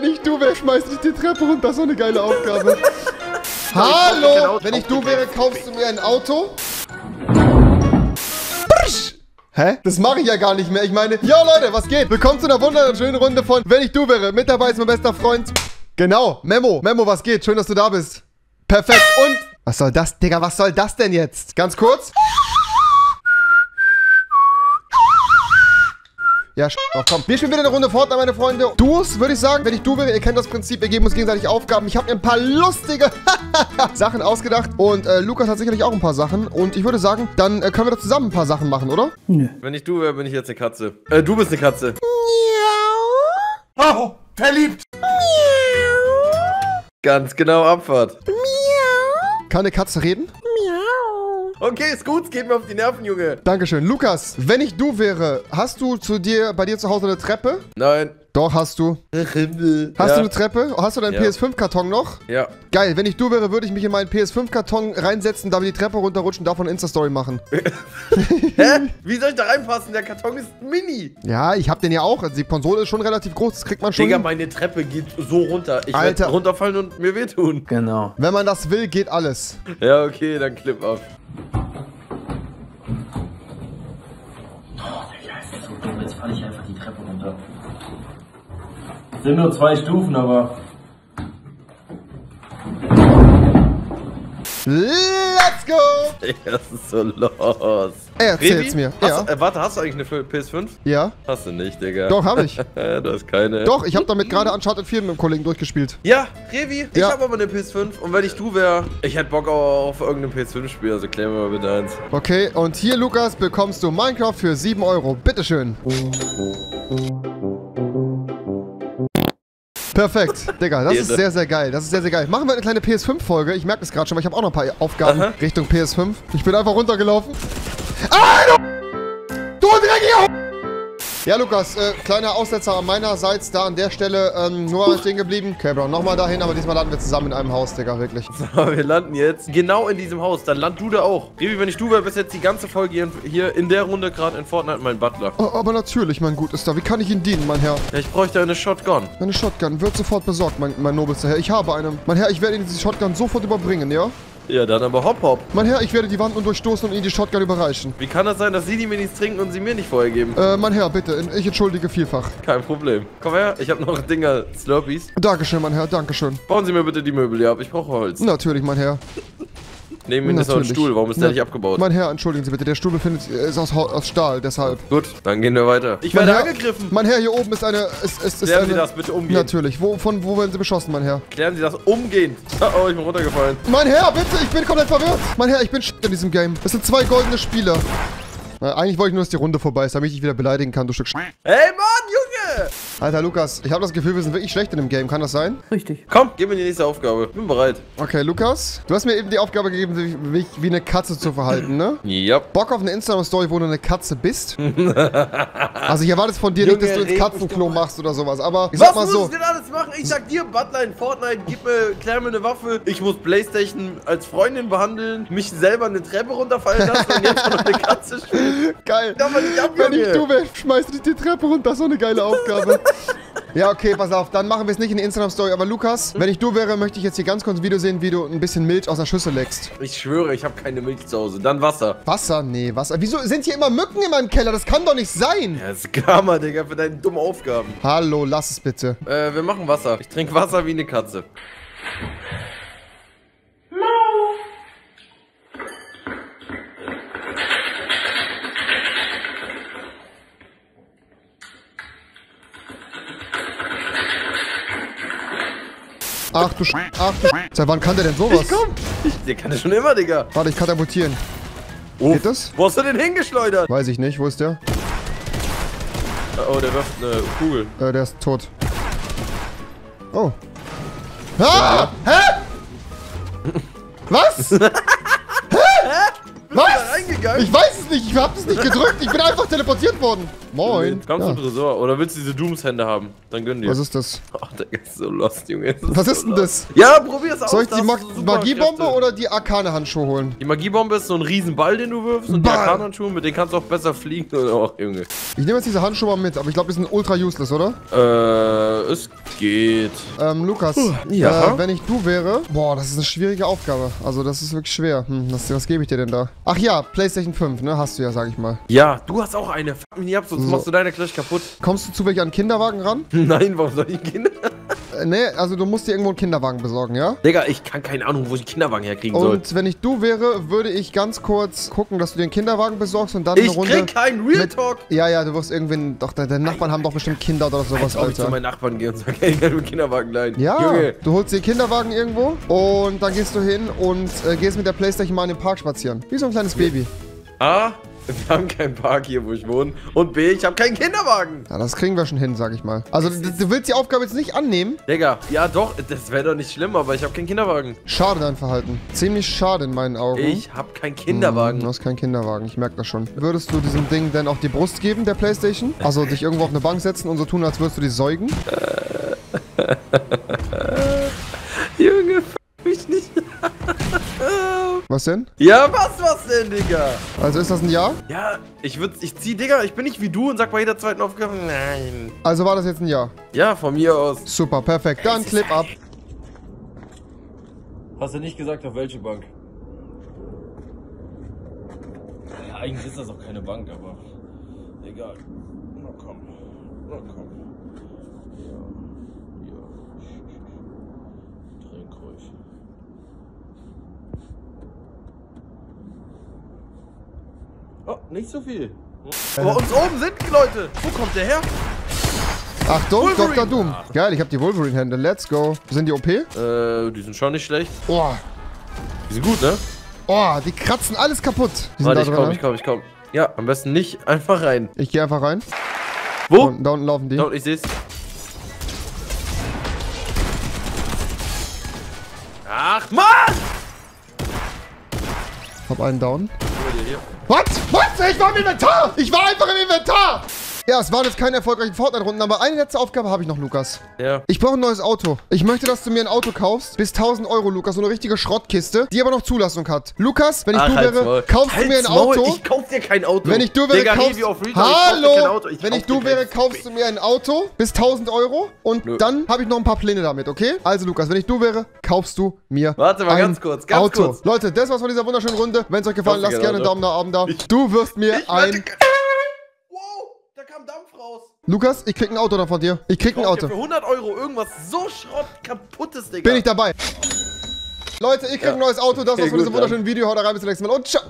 Wenn ich du wäre, schmeiß ich die Treppe runter. Das ist so eine geile Aufgabe. Hallo! Wenn ich du wäre, kaufst du mir ein Auto? Hä? Das mache ich ja gar nicht mehr. Ich meine, ja Leute, was geht? Willkommen zu einer wunderschönen Runde von Wenn ich du wäre. Mit dabei ist mein bester Freund. Genau, Memo. Memo, was geht? Schön, dass du da bist. Perfekt. Und... Was soll das, Digga? Was soll das denn jetzt? Ganz kurz. Ja, auf, komm. Wir spielen wieder eine Runde Fortnite, meine Freunde. Duos, würde ich sagen. Wenn ich du wäre, ihr kennt das Prinzip. Wir geben uns gegenseitig Aufgaben. Ich habe mir ein paar lustige Sachen ausgedacht. Und äh, Lukas hat sicherlich auch ein paar Sachen. Und ich würde sagen, dann äh, können wir doch zusammen ein paar Sachen machen, oder? Nö. Wenn ich du wäre, bin ich jetzt eine Katze. Äh, du bist eine Katze. Miau. Oh, verliebt. Miau. Ganz genau Abfahrt. Miau. Kann eine Katze reden? Okay, ist gut, es geht mir auf die Nerven, Junge. Dankeschön. Lukas, wenn ich du wäre, hast du zu dir, bei dir zu Hause eine Treppe? Nein. Doch, hast du. Hast ja. du eine Treppe? Hast du deinen ja. PS5-Karton noch? Ja. Geil, wenn ich du wäre, würde ich mich in meinen PS5-Karton reinsetzen, da wir die Treppe runterrutschen, davon eine Insta-Story machen. Hä? Wie soll ich da reinpassen? Der Karton ist mini. Ja, ich hab den ja auch. Also die Konsole ist schon relativ groß, das kriegt man schon Digga, hin. meine Treppe geht so runter. Ich werde runterfallen und mir wehtun. Genau. Wenn man das will, geht alles. Ja, okay, dann klipp Sind nur zwei Stufen, aber. Let's go! Das ist so los. Er erzählt's mir. Hast ja. Äh, warte, hast du eigentlich eine PS5? Ja. Hast du nicht, Digga. Doch, hab ich. du hast keine. Doch, ich hab damit gerade Uncharted 4 mit dem Kollegen durchgespielt. Ja, Revi, ich ja. hab aber eine PS5 und wenn ich du wär, ich hätte Bock auf irgendein PS5-Spiel, also klär mir mal bitte eins. Okay, und hier, Lukas, bekommst du Minecraft für 7 Euro. Bitteschön. Perfekt. Digga, das ist sehr, sehr geil. Das ist sehr, sehr geil. Machen wir eine kleine PS5-Folge. Ich merke das gerade schon, weil ich habe auch noch ein paar Aufgaben Aha. Richtung PS5. Ich bin einfach runtergelaufen. Ah, du... Du dreckiger... Ja, Lukas, äh, kleiner Aussetzer meinerseits da an der Stelle. Ähm, nur stehen geblieben. Okay, Bro, nochmal dahin, aber diesmal landen wir zusammen in einem Haus, Digga, wirklich. So, wir landen jetzt genau in diesem Haus. Dann land du da auch. Revi, wenn ich du wäre, bist jetzt die ganze Folge hier in der Runde gerade in Fortnite mein Butler. Oh, aber natürlich, mein Gutester. Wie kann ich Ihnen dienen, mein Herr? Ja, ich bräuchte eine Shotgun. Eine Shotgun wird sofort besorgt, mein, mein nobelster Herr. Ich habe eine. Mein Herr, ich werde Ihnen diese Shotgun sofort überbringen, ja? Ja, dann aber hopp hopp. Mein Herr, ich werde die Wand durchstoßen und Ihnen die Shotgun überreichen. Wie kann das sein, dass Sie die mir nichts trinken und sie mir nicht vorher geben? Äh, mein Herr, bitte. Ich entschuldige vielfach. Kein Problem. Komm her, ich habe noch Dinger Slurpees. Dankeschön, mein Herr, Dankeschön. Bauen Sie mir bitte die Möbel hier ab, ich brauche Holz. Natürlich, mein Herr. Neben mir ist noch ein Stuhl. Warum ist der nicht abgebaut? Mein Herr, entschuldigen Sie bitte. Der Stuhl befindet ist aus, aus Stahl, deshalb. Gut, dann gehen wir weiter. Ich werde Herr, angegriffen. Mein Herr, hier oben ist eine... Ist, ist, Klären eine, Sie das bitte umgehend. Natürlich. Wo, von wo werden Sie beschossen, mein Herr? Klären Sie das umgehend. Oh, ich bin runtergefallen. Mein Herr, bitte, ich bin komplett verwirrt. Mein Herr, ich bin in diesem Game. Es sind zwei goldene Spieler. Na, eigentlich wollte ich nur, dass die Runde vorbei ist, damit ich dich wieder beleidigen kann, du Stück Sch Hey Mann, Junge! Alter, Lukas, ich habe das Gefühl, wir sind wirklich schlecht in dem Game. Kann das sein? Richtig. Komm, gib mir die nächste Aufgabe. Bin bereit. Okay, Lukas, du hast mir eben die Aufgabe gegeben, wie, wie eine Katze zu verhalten, ne? Ja. Bock auf eine Instagram-Story, wo du eine Katze bist? also ich erwarte es von dir Junge, nicht, dass du ins Katzenklo machst oder sowas, aber ich Was sag mal so. Was muss ich denn alles machen? Ich sag dir, Butler in Fortnite, gib mir, klär mir eine Waffe. Ich muss Playstation als Freundin behandeln, mich selber eine Treppe runterfallen lassen und jetzt noch eine Katze spielen. Geil nicht ab, Wenn ich du wäre, schmeißt dich die Treppe runter. Das ist so eine geile Aufgabe. Ja, okay, pass auf. Dann machen wir es nicht in der Instagram-Story. Aber Lukas, wenn ich du wäre, möchte ich jetzt hier ganz kurz ein Video sehen, wie du ein bisschen Milch aus der Schüssel leckst. Ich schwöre, ich habe keine Milch zu Hause. Dann Wasser. Wasser? Nee, Wasser. Wieso sind hier immer Mücken in meinem Keller? Das kann doch nicht sein. Ja, das ist Karma, Digga, für deine dummen Aufgaben. Hallo, lass es bitte. Äh, wir machen Wasser. Ich trinke Wasser wie eine Katze. Ach du Sch... Ach du Sch... Seit wann kann der denn sowas? Ich komm! Ich, der kann das schon immer, Digga. Warte, ich katapultieren. Oh. Geht das? Wo hast du den hingeschleudert? Weiß ich nicht. Wo ist der? Oh, der wirft eine Kugel. Äh, der ist tot. Oh. Ah! Ja. Hä? Was? Hä? Hä? Was? Ich weiß es nicht. Ich hab es nicht gedrückt. Ich bin einfach teleportiert worden. Moin. Kommst Ja. du Tresor? Oder willst du diese Dooms-Hände haben? Dann gönn dir. Was ist das? Ach, der ist so lost, Junge. Das Was so ist denn das? Ja, probier's aus. Soll ich die Mag Magiebombe oder die Arkane-Handschuhe holen? Die Magiebombe ist so ein riesen Ball, den du wirfst und die Ball. Arkanhandschuhe, mit denen kannst du auch besser fliegen oder auch, Junge. Ich nehme jetzt diese Handschuhe mal mit, aber ich glaube, die sind ultra useless, oder? Äh, es geht. Ähm, Lukas, ja? äh, wenn ich du wäre... Boah, das ist eine schwierige Aufgabe. Also, das ist wirklich schwer. Hm, was, was gebe ich dir denn da? Ach ja, PlayStation 5, ne? Hast du ja, sag ich mal. Ja, du hast auch eine. Fuck mich nie ab, sonst So. machst du deine gleich kaputt. Kommst du an den Kinderwagen ran? Nein, warum soll ich Kinder? Äh, ne, also du musst dir irgendwo einen Kinderwagen besorgen, ja? Digga, ich kann keine Ahnung, wo ich einen Kinderwagen herkriegen soll. Und wenn ich du wäre, würde ich ganz kurz gucken, dass du dir einen Kinderwagen besorgst und dann eine Ich Runde... krieg keinen Real mit- Talk. Ja, ja, du wirst irgendwen... Doch, deine Nachbarn haben doch bestimmt Kinder oder sowas, Als ob ich zu Alter. meinen Nachbarn gehe und sage, ey, ich will einen Kinderwagen leihen. Ja, Junge. du holst dir den Kinderwagen irgendwo und dann gehst du hin und äh, gehst mit der Playstation mal in den Park spazieren. Wie so ein kleines Baby. A, wir haben keinen Park hier, wo ich wohne. Und B, ich habe keinen Kinderwagen. Ja, das kriegen wir schon hin, sag ich mal. Also, du, du willst die Aufgabe jetzt nicht annehmen? Digga, ja doch, das wäre doch nicht schlimm, aber ich habe keinen Kinderwagen. Schade dein Verhalten. Ziemlich schade in meinen Augen. Ich habe keinen Hm, Kinderwagen. Du hast keinen Kinderwagen, ich merke das schon. Würdest du diesem Ding denn auch die Brust geben, der Playstation? Also dich irgendwo auf eine Bank setzen und so tun, als würdest du die säugen? Junge, f mich nicht. Was denn? Ja, was denn, Digga? Also ist das ein Ja? Ja, ich würd, ich zieh, Digga, ich bin nicht wie du und sag bei jeder zweiten Aufgabe, nein. Also war das jetzt ein Ja? Ja, von mir aus. Super, perfekt. Dann Clip ab. Hast du nicht gesagt, auf welche Bank? Ja, eigentlich ist das auch keine Bank, aber egal. Na komm. Na komm. Ja. Oh, nicht so viel. Aber uns oben sind die Leute. Wo kommt der her? Achtung, Wolverine. Dr. Doom. Geil, ich habe die Wolverine-Hände. Let's go. Sind die OP? Äh, die sind schon nicht schlecht. Oh, Die sind gut, ne? oh, die kratzen alles kaputt. Die Warte, da ich komm, ne? ich komm, ich komm. Ja, am besten nicht einfach rein. Ich gehe einfach rein. Wo? Und da unten laufen die. Da, ich seh's. Ach, Mann! Hab einen down. What? What? Ich war im Inventar! Ich war einfach im Inventar! Ja, es waren jetzt keine erfolgreichen Fortnite-Runden, aber eine letzte Aufgabe habe ich noch, Lukas. Ja. Ich brauche ein neues Auto. Ich möchte, dass du mir ein Auto kaufst. Bis 1000 Euro, Lukas. So eine richtige Schrottkiste, die aber noch Zulassung hat. Lukas, wenn ich du halt's wäre, Maul. kaufst du mir ein Halt's Maul, Auto. Ich kauf dir kein Auto. Wenn ich du wäre, Digga, kaufst ich Hallo! Auto. Ich Wenn ich du wäre, kaufst du mir ein Auto bis 1000 Euro und Nö. dann habe ich noch ein paar Pläne damit, okay? Also Lukas, wenn ich du wäre, kaufst du mir Warte mal ein ganz kurz, ganz Auto. kurz. Leute, das war's von dieser wunderschönen Runde. Wenn es euch gefallen, Kaufst lasst du gerne einen Daumen nach oben da. Du wirst mir Ich ein... Lukas, ich krieg ein Auto dann von dir. Ich krieg ein Kauf dir Auto. für 100 Euro irgendwas so Schrott kaputtes, Digga. Bin ich dabei. Leute, ich krieg ein neues Auto. Das war's Okay, von diesem wunderschönen Video. Haut rein, bis zum nächsten Mal und ciao.